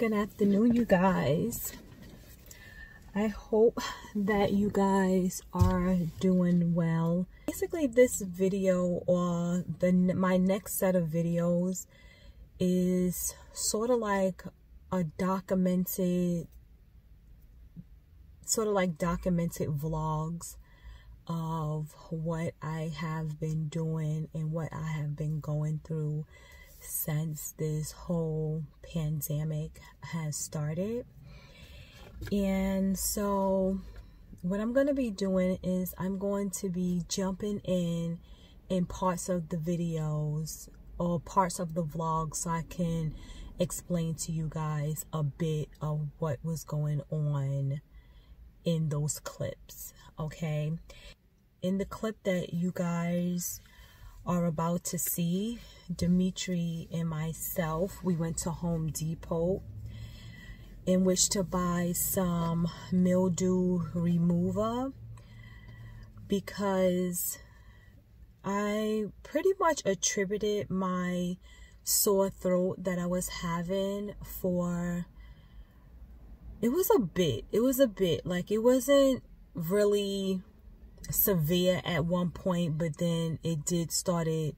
Good afternoon, you guys. I hope that you guys are doing well. Basically, this video or the my next set of videos is sort of like a documented, sort of like documented vlogs of what I have been doing and what I have been going through since this whole pandemic has started. And so what I'm going to be doing is I'm going to be jumping in in parts of the videos or parts of the vlog so I can explain to you guys a bit of what was going on in those clips okay in the clip that you guys are about to see, Dimitri and myself, we went to Home Depot in which to buy some mildew remover because I pretty much attributed my sore throat that I was having for it was a bit it was a bit. Like it wasn't really severe at one point, but then it did started,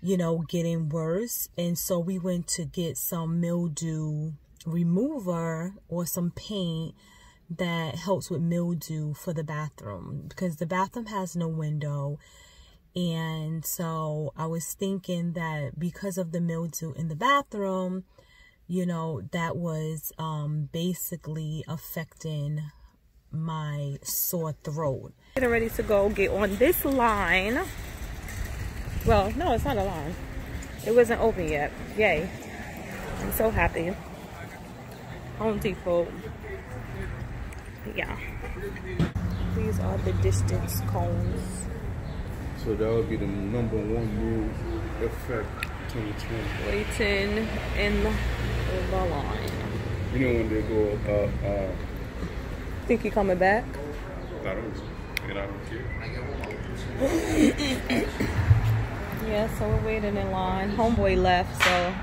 you know, getting worse. And so we went to get some mildew remover or some paint that helps with mildew for the bathroom because the bathroom has no window. And so I was thinking that because of the mildew in the bathroom, you know, that was um, basically affecting my sore throat. Getting ready to go get on this line. Well, no, it's not a line. It wasn't open yet. Yay. I'm so happy. Home Depot. Yeah. These are the distance cones. So that would be the number one move effect 2020. Waiting in the line. You know when they go uh, uh, Think you coming back? yeah, so we're waiting in line. Homeboy left, so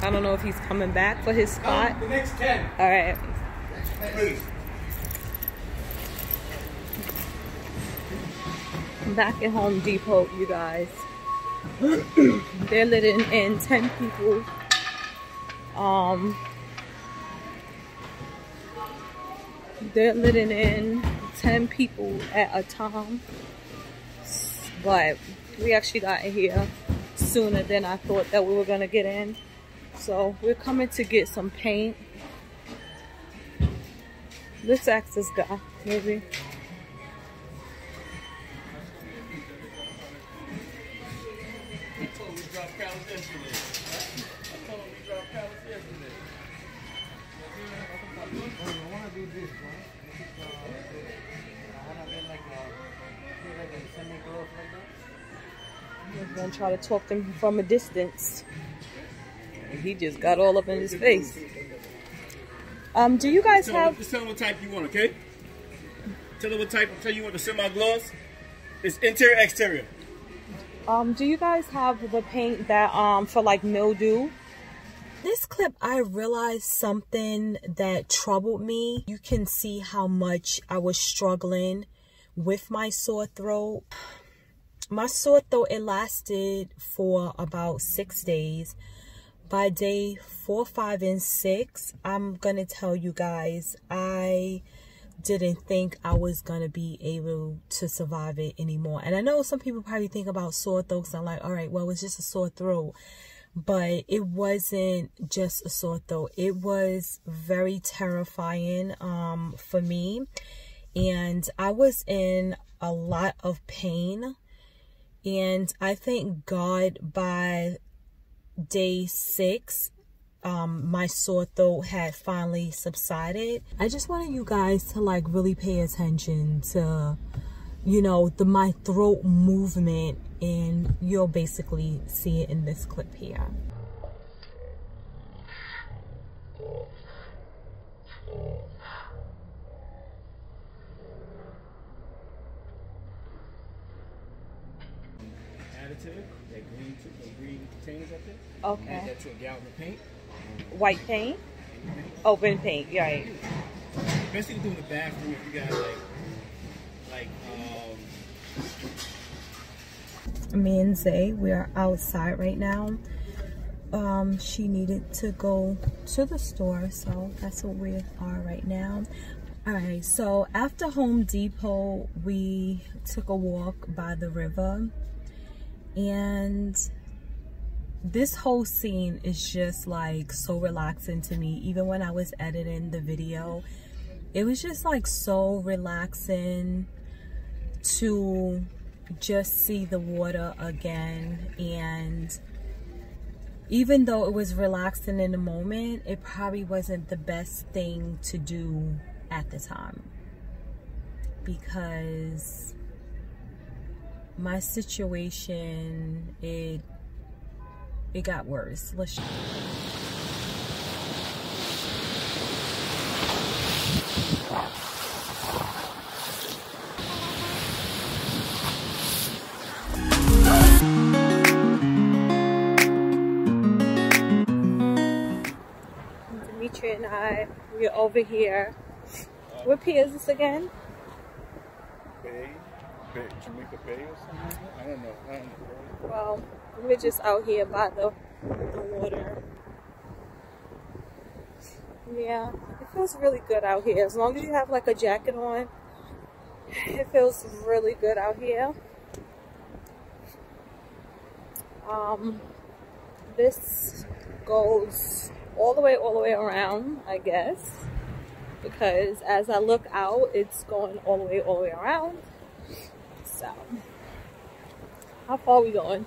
I don't know if he's coming back for his spot. The next 10. All right. Please. Back at Home Depot, you guys. They're letting in 10 people. Um, they're letting in 10 people at a time. But we actually got here sooner than I thought that we were gonna get in. So we're coming to get some paint. Let's ask this guy maybe I'm gonna try to talk to him from a distance. And he just got all up in his face. Um, do you guys tell have... Just tell them what type you want, okay? Tell them what type, tell you want the semi-gloss. It's interior, exterior. Um, do you guys have the paint that, um, for like mildew? This clip, I realized something that troubled me. You can see how much I was struggling with my sore throat my sore throat it lasted for about six days. By day four five and six i'm gonna tell you guys i didn't think i was gonna be able to survive it anymore. And i know some people probably think about sore throats i'm like all right well it's just a sore throat. But it wasn't just a sore throat. It was very terrifying um for me. And i was in a lot of pain and I thank God by day six, um, my sore throat had finally subsided. I just wanted you guys to like really pay attention to, you know, the my throat movement and you'll basically see it in this clip here. Additive, that green, the green containers up there. Okay. Add that to a gallon of paint. White paint? Open paint, right. Especially doing the bathroom if you got like, like, um. Me and Zay, we are outside right now. Um, she needed to go to the store, so that's what we are right now. All right, so after Home Depot, we took a walk by the river and this whole scene is just like so relaxing to me. Even when I was editing the video, it was just like so relaxing to just see the water again and even though it was relaxing in the moment, it probably wasn't the best thing to do at the time because my situation it it got worse let's Dimitri and I, we're over here what pier is this again? Bay? Bay? Jamaica Bay or something? I don't know. I don't know. Well, we're just out here by the, the water. Yeah, it feels really good out here. As long as you have like a jacket on, it feels really good out here. Um, this goes all the way, all the way around, I guess because as I look out, it's going all the way, all the way around. So, how far are we going?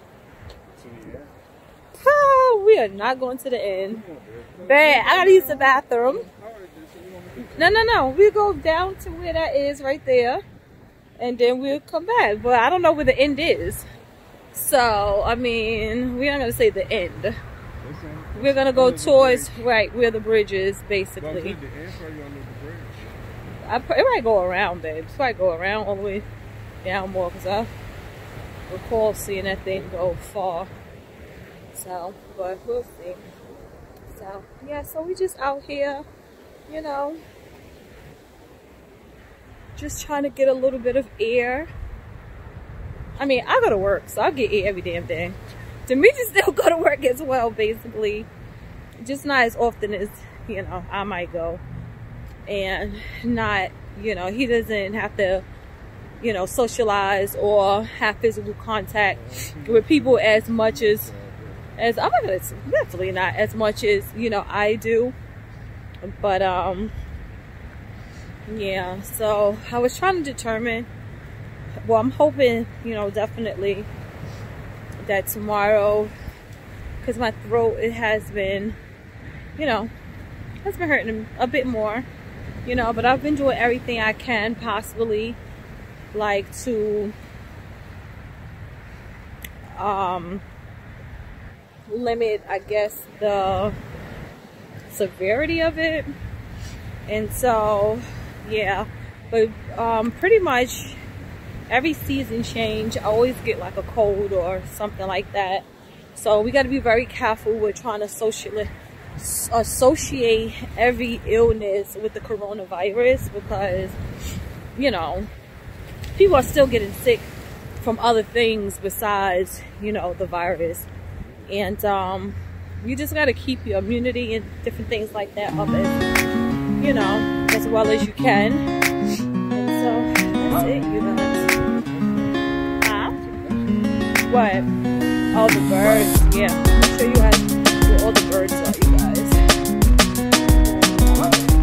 Oh, we are not going to the end. Bad. I gotta use the bathroom. No, no, no. We go down to where that is right there. And then we'll come back. But I don't know where the end is. So, I mean, we're not going to say the end. We're going to go towards, right, where the bridge is, basically. I, it might go around, babe. It might go around all the way down more because I recall seeing that thing go far. So, but we'll see. So, yeah, so we just out here, you know, just trying to get a little bit of air. I mean, I go to work, so I get air every damn day. Demetri still go to work as well, basically. Just not as often as, you know, I might go and not, you know, he doesn't have to, you know, socialize or have physical contact with people as much as, as I'm definitely not as much as, you know, I do. But, um, yeah, so I was trying to determine, well, I'm hoping, you know, definitely that tomorrow, because my throat, it has been, you know, has been hurting a bit more you know but I've been doing everything I can possibly like to um limit I guess the severity of it. And so yeah. But um pretty much every season change I always get like a cold or something like that. So we got to be very careful with trying to socially associate every illness with the coronavirus because, you know, people are still getting sick from other things besides, you know, the virus. And um, you just got to keep your immunity and different things like that up as, you know, as well as you can. And so that's it, you guys. Huh? What? All the birds. Yeah. I'll show you guys where all the birds are, you guys. guys,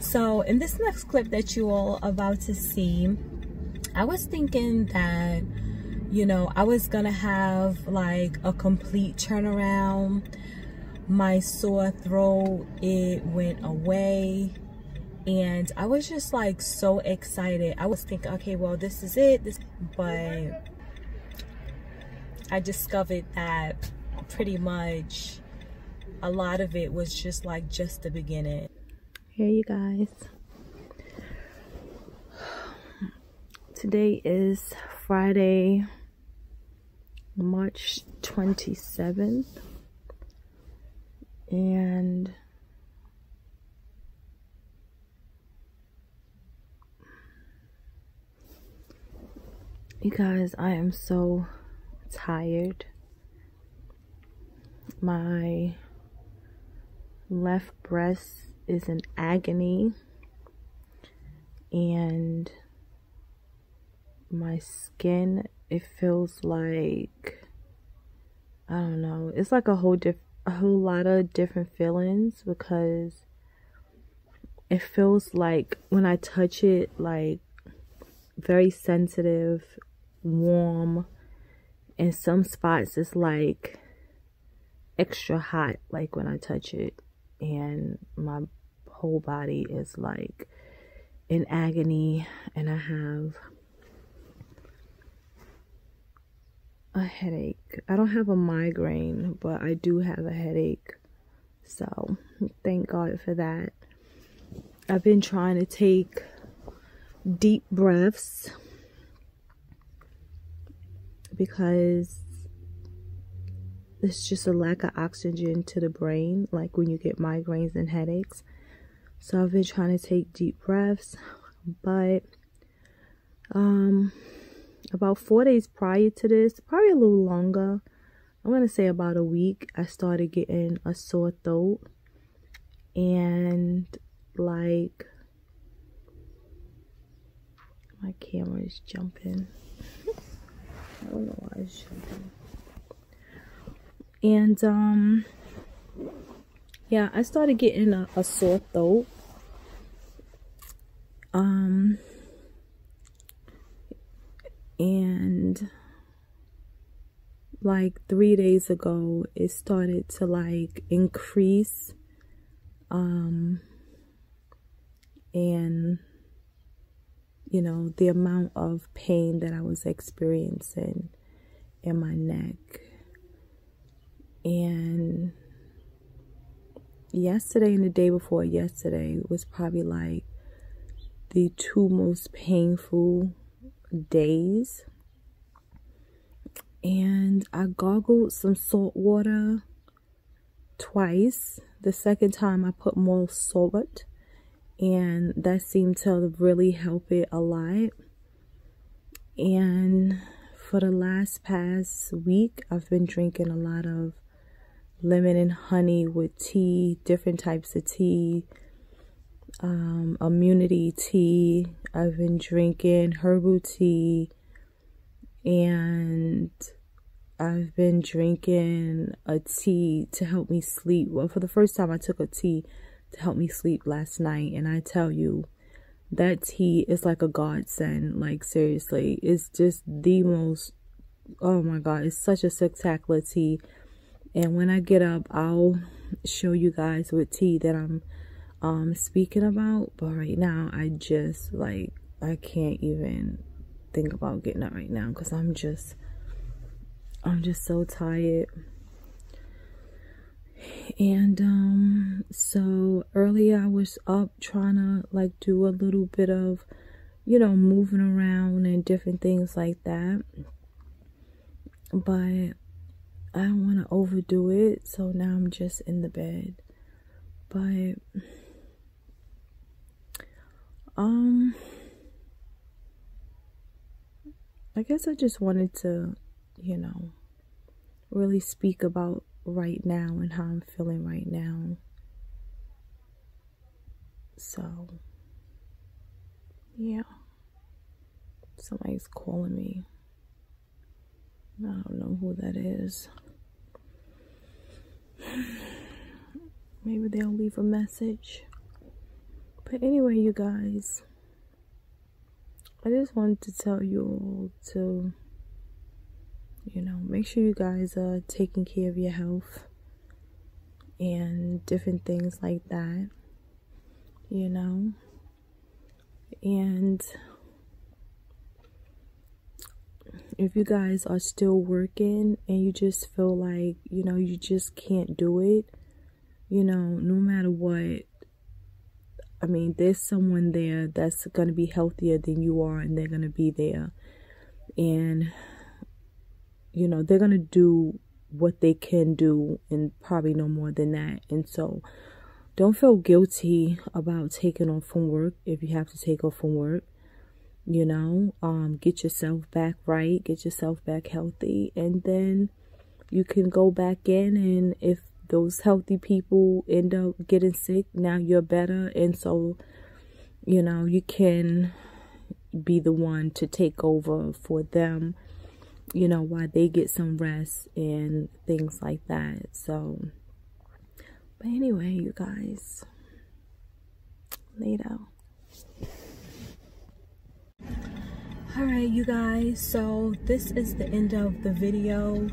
So in this next clip that you all about to see, I was thinking that, you know, I was gonna have like a complete turnaround. My sore throat, it went away. And I was just like so excited. I was thinking, okay, well, this is it. This, but I discovered that pretty much a lot of it was just like just the beginning. Here you guys. Today is Friday, March 27th. And you guys, I am so tired. My left breast is in agony. And my skin it feels like I don't know it's like a whole diff a whole lot of different feelings because it feels like when I touch it like very sensitive warm. In some spots it's like extra hot like when I touch it. And my whole body is like in agony and I have a headache. I don't have a migraine, but I do have a headache. So, thank God for that. I've been trying to take deep breaths because it's just a lack of oxygen to the brain, like when you get migraines and headaches. So I've been trying to take deep breaths, but um, about four days prior to this, probably a little longer, I'm gonna say about a week, I started getting a sore throat and like my camera is jumping. I don't know why it's jumping. And um yeah, I started getting a, a sore throat. Um and like three days ago it started to like increase um and you know the amount of pain that I was experiencing in my neck and yesterday and the day before yesterday was probably like the two most painful days and I gargled some salt water twice. The second time I put more salt and that seemed to really help it a lot. And for the last past week, I've been drinking a lot of lemon and honey with tea, different types of tea, um, immunity tea. I've been drinking herbal tea and I've been drinking a tea to help me sleep. Well, for the first time, I took a tea to help me sleep last night, and I tell you, that tea is like a godsend. Like, seriously, it's just the most, oh my god, it's such a spectacular tea. And when I get up, I'll show you guys what tea that I'm um speaking about. But right now, I just like, I can't even think about getting up right now because I'm just I'm just so tired. And um so earlier I was up trying to like do a little bit of you know moving around and different things like that. But I don't want to overdo it, so now I'm just in the bed. But um I guess I just wanted to, you know, really speak about right now and how I'm feeling right now. So, yeah. Somebody's calling me. I don't know who that is. maybe they'll leave a message. But anyway, you guys, I just wanted to tell you all to, you know, make sure you guys are taking care of your health and different things like that, you know, and if you guys are still working and you just feel like, you know, you just can't do it, you know, no matter what, I mean, there's someone there that's going to be healthier than you are, and they're going to be there. And, you know, they're going to do what they can do, and probably no more than that. And so, don't feel guilty about taking off from work if you have to take off from work you know um get yourself back right get yourself back healthy and then you can go back in and if those healthy people end up getting sick now you're better. And so you know you can be the one to take over for them you know while they get some rest and things like that. So but anyway you guys later Alright you guys, so this is the end of the video.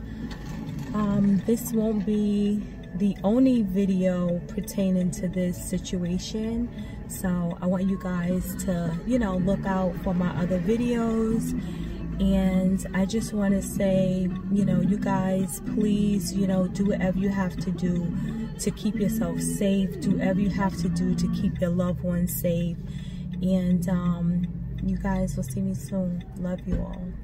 Um, this won't be the only video pertaining to this situation. So I want you guys to, you know, look out for my other videos. And I just want to say, you know, you guys, please, you know, do whatever you have to do to keep yourself safe. Do whatever you have to do to keep your loved ones safe. And, um, you guys will see me soon. Love you all.